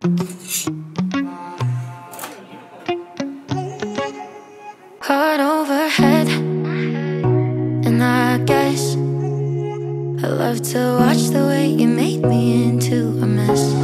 Heart overhead, and I guess I love to watch the way you make me into a mess.